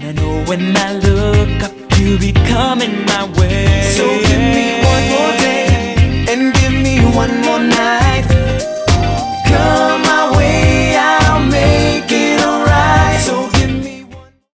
And I know when I look up, you'll be coming my way.